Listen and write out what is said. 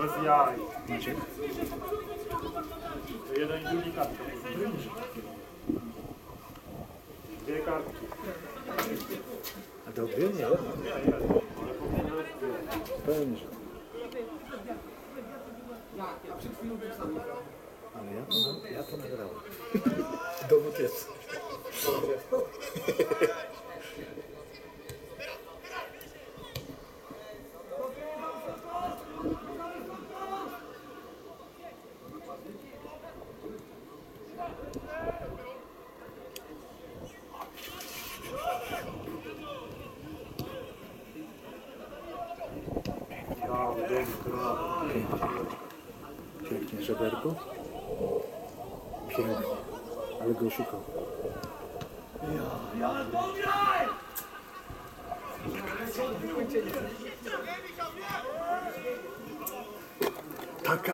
Без яри. Це є дві картки. Дві картки. А до Україні, так? Певніше. Ale ja to, ja to nagrałem. Dowód jest. Pięknie żeberko. Pięknie. Ale go szukał. Ja,